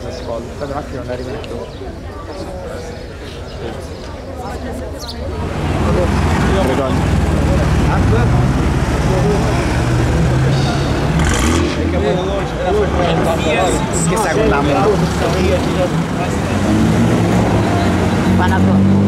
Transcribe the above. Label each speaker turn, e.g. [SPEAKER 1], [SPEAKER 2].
[SPEAKER 1] si scolla. Poi la macchina non arriva più. Che sta con la moto?
[SPEAKER 2] Panaco.